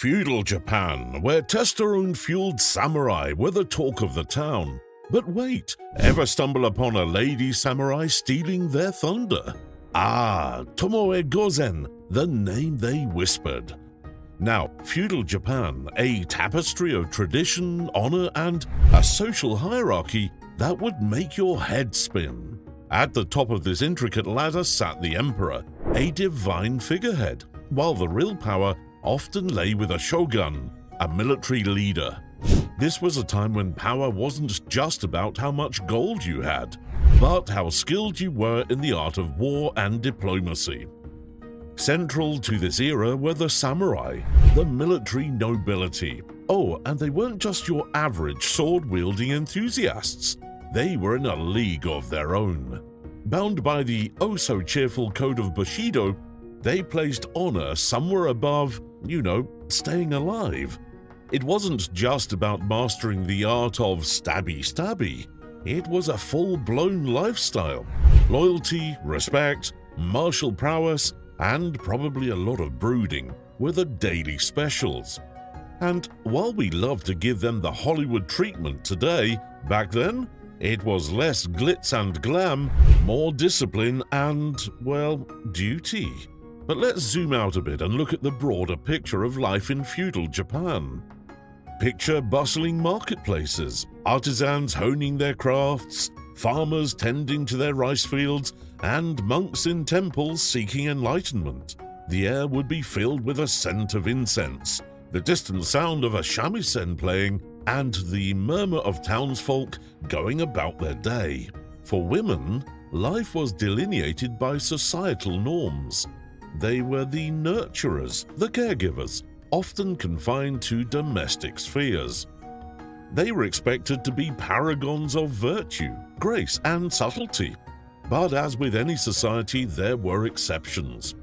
Feudal Japan, where testosterone fueled samurai were the talk of the town. But wait, ever stumble upon a lady samurai stealing their thunder? Ah, Tomoe Gozen, the name they whispered. Now, feudal Japan, a tapestry of tradition, honor, and a social hierarchy that would make your head spin. At the top of this intricate ladder sat the emperor, a divine figurehead, while the real power often lay with a shogun, a military leader. This was a time when power wasn't just about how much gold you had, but how skilled you were in the art of war and diplomacy. Central to this era were the samurai, the military nobility. Oh, and they weren't just your average sword-wielding enthusiasts. They were in a league of their own. Bound by the oh-so-cheerful code of Bushido, they placed honor somewhere above, you know, staying alive. It wasn't just about mastering the art of stabby-stabby. It was a full-blown lifestyle. Loyalty, respect, martial prowess, and probably a lot of brooding were the daily specials. And while we love to give them the Hollywood treatment today, back then, it was less glitz and glam, more discipline and, well, duty. But let's zoom out a bit and look at the broader picture of life in feudal Japan. Picture bustling marketplaces, artisans honing their crafts, farmers tending to their rice fields, and monks in temples seeking enlightenment. The air would be filled with a scent of incense, the distant sound of a shamisen playing, and the murmur of townsfolk going about their day. For women, life was delineated by societal norms. They were the nurturers, the caregivers, often confined to domestic spheres. They were expected to be paragons of virtue, grace, and subtlety. But as with any society, there were exceptions.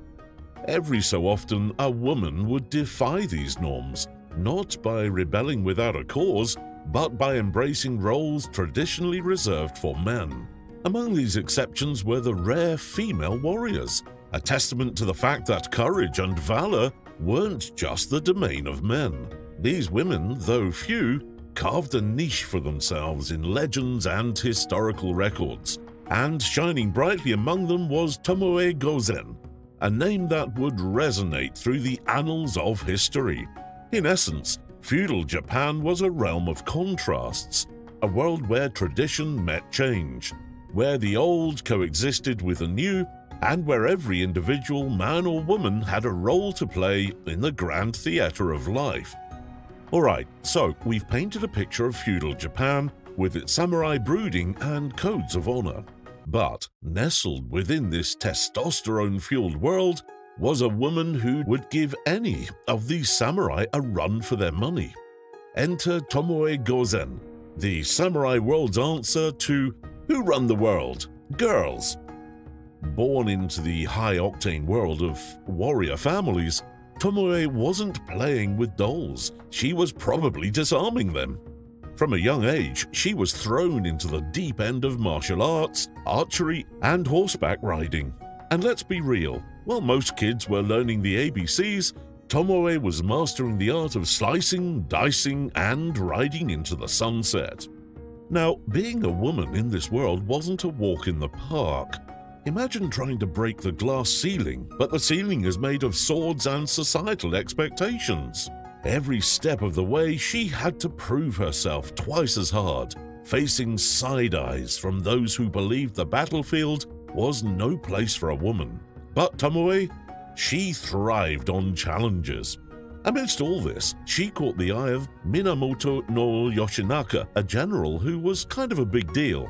Every so often, a woman would defy these norms, not by rebelling without a cause, but by embracing roles traditionally reserved for men. Among these exceptions were the rare female warriors, a testament to the fact that courage and valor weren't just the domain of men. These women, though few, carved a niche for themselves in legends and historical records, and shining brightly among them was Tomoe Gozen, a name that would resonate through the annals of history. In essence, feudal Japan was a realm of contrasts, a world where tradition met change, where the old coexisted with the new, and where every individual man or woman had a role to play in the grand theatre of life. Alright, so we've painted a picture of feudal Japan with its samurai brooding and codes of honor. But nestled within this testosterone fueled world was a woman who would give any of these samurai a run for their money. Enter Tomoe Gozen, the samurai world's answer to Who Run the World? Girls. Born into the high octane world of warrior families, Tomoe wasn't playing with dolls, she was probably disarming them. From a young age, she was thrown into the deep end of martial arts, archery, and horseback riding. And let's be real, while most kids were learning the ABCs, Tomoe was mastering the art of slicing, dicing, and riding into the sunset. Now, being a woman in this world wasn't a walk in the park. Imagine trying to break the glass ceiling, but the ceiling is made of swords and societal expectations. Every step of the way, she had to prove herself twice as hard, facing side eyes from those who believed the battlefield was no place for a woman. But Tomoe, she thrived on challenges. Amidst all this, she caught the eye of Minamoto no Yoshinaka, a general who was kind of a big deal.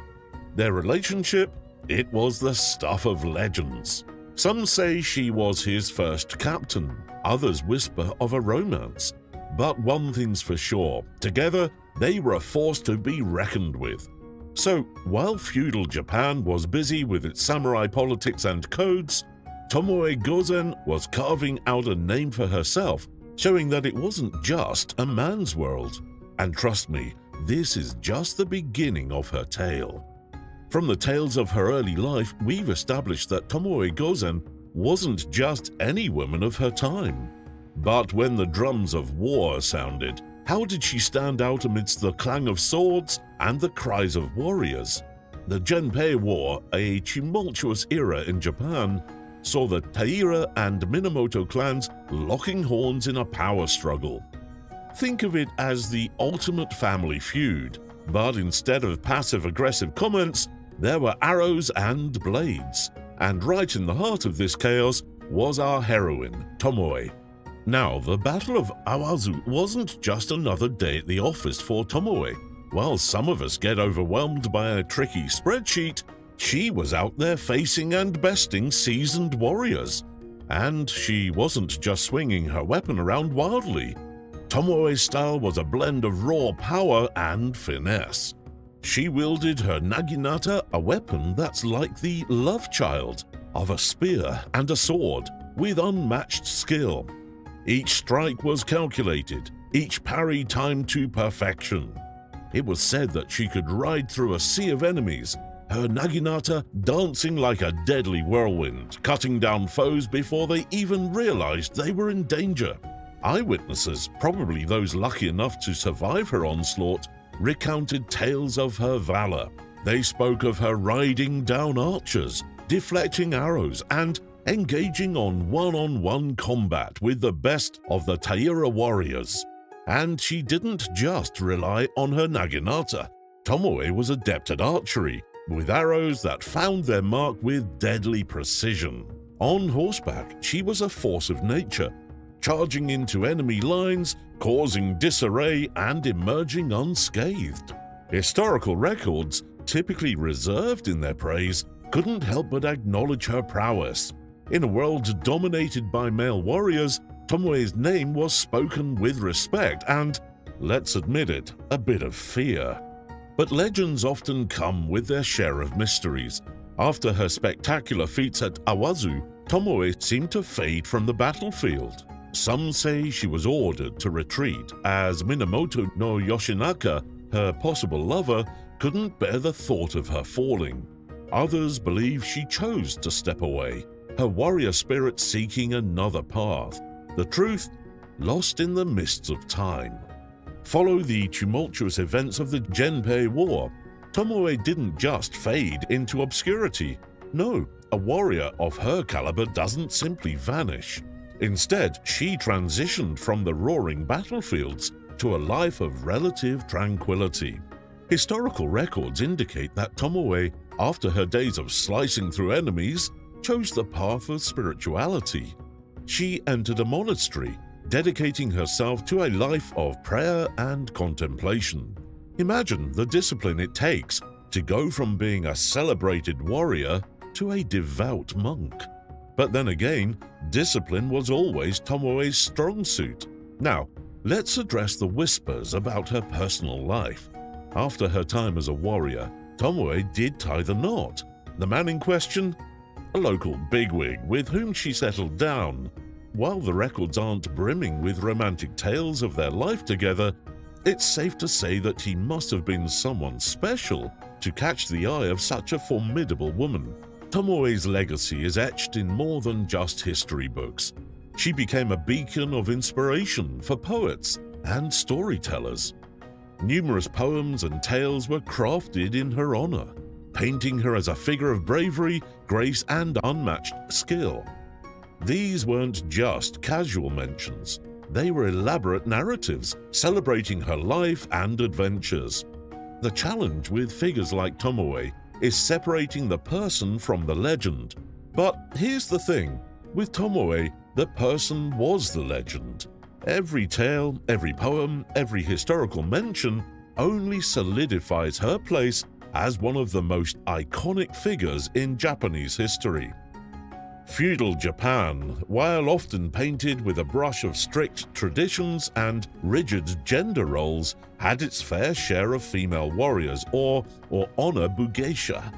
Their relationship it was the stuff of legends. Some say she was his first captain, others whisper of a romance. But one thing's for sure together, they were a force to be reckoned with. So, while feudal Japan was busy with its samurai politics and codes, Tomoe Gozen was carving out a name for herself, showing that it wasn't just a man's world. And trust me, this is just the beginning of her tale. From the tales of her early life, we've established that Tomoe Gozen wasn't just any woman of her time. But when the drums of war sounded, how did she stand out amidst the clang of swords and the cries of warriors? The Genpei War, a tumultuous era in Japan, saw the Taira and Minamoto clans locking horns in a power struggle. Think of it as the ultimate family feud, but instead of passive-aggressive comments, there were arrows and blades. And right in the heart of this chaos was our heroine, Tomoe, now, the Battle of Awazu wasn't just another day at the office for Tomoe. While some of us get overwhelmed by a tricky spreadsheet, she was out there facing and besting seasoned warriors. And she wasn't just swinging her weapon around wildly. Tomoe's style was a blend of raw power and finesse. She wielded her naginata, a weapon that's like the love child of a spear and a sword, with unmatched skill. Each strike was calculated, each parry timed to perfection. It was said that she could ride through a sea of enemies, her naginata dancing like a deadly whirlwind, cutting down foes before they even realized they were in danger. Eyewitnesses, probably those lucky enough to survive her onslaught, recounted tales of her valor. They spoke of her riding down archers, deflecting arrows, and engaging on one-on-one combat with the best of the Taira warriors. And she didn't just rely on her naginata. Tomoe was adept at archery, with arrows that found their mark with deadly precision. On horseback, she was a force of nature, charging into enemy lines, causing disarray and emerging unscathed. Historical records, typically reserved in their praise, couldn't help but acknowledge her prowess, in a world dominated by male warriors, Tomoe's name was spoken with respect and, let's admit it, a bit of fear. But legends often come with their share of mysteries. After her spectacular feats at Awazu, Tomoe seemed to fade from the battlefield. Some say she was ordered to retreat, as Minamoto no Yoshinaka, her possible lover, couldn't bear the thought of her falling. Others believe she chose to step away, her warrior spirit seeking another path, the truth lost in the mists of time. Follow the tumultuous events of the Genpei War. Tomoe didn't just fade into obscurity. No, a warrior of her caliber doesn't simply vanish. Instead, she transitioned from the roaring battlefields to a life of relative tranquility. Historical records indicate that Tomoe, after her days of slicing through enemies, chose the path of spirituality. She entered a monastery, dedicating herself to a life of prayer and contemplation. Imagine the discipline it takes to go from being a celebrated warrior to a devout monk. But then again, discipline was always Tomoe's strong suit. Now, let's address the whispers about her personal life. After her time as a warrior, Tomoe did tie the knot. The man in question a local bigwig with whom she settled down. While the records aren't brimming with romantic tales of their life together, it's safe to say that he must have been someone special to catch the eye of such a formidable woman. Tomoe's legacy is etched in more than just history books. She became a beacon of inspiration for poets and storytellers. Numerous poems and tales were crafted in her honor painting her as a figure of bravery, grace, and unmatched skill. These weren't just casual mentions, they were elaborate narratives celebrating her life and adventures. The challenge with figures like Tomoe is separating the person from the legend. But here's the thing with Tomoe, the person was the legend. Every tale, every poem, every historical mention only solidifies her place as one of the most iconic figures in Japanese history. Feudal Japan, while often painted with a brush of strict traditions and rigid gender roles, had its fair share of female warriors or, or onna bugeisha.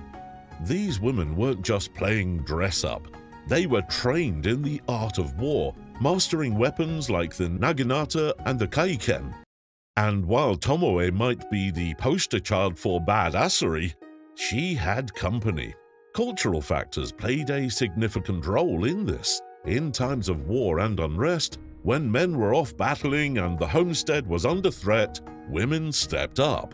These women weren't just playing dress-up, they were trained in the art of war, mastering weapons like the naginata and the kaiken, and while Tomoe might be the poster child for badassery, she had company. Cultural factors played a significant role in this. In times of war and unrest, When men were off battling and the homestead was under threat, women stepped up.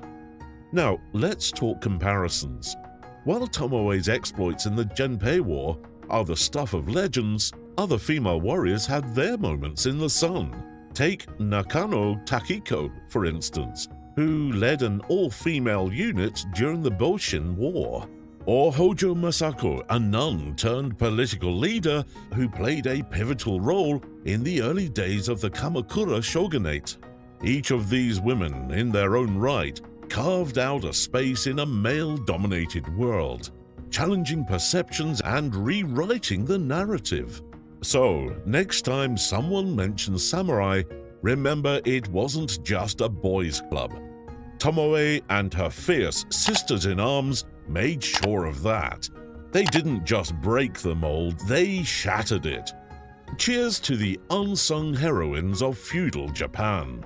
Now, let's talk comparisons. While Tomoe's exploits in the Genpei War are the stuff of legends, other female warriors had their moments in the sun. Take Nakano Takiko, for instance, who led an all-female unit during the Boshin War. Or Hojo Masako, a nun turned political leader who played a pivotal role in the early days of the Kamakura shogunate. Each of these women, in their own right, carved out a space in a male-dominated world, challenging perceptions and rewriting the narrative. So, next time someone mentions samurai, remember it wasn't just a boys' club. Tomoe and her fierce sisters-in-arms made sure of that. They didn't just break the mold, they shattered it. Cheers to the unsung heroines of feudal Japan.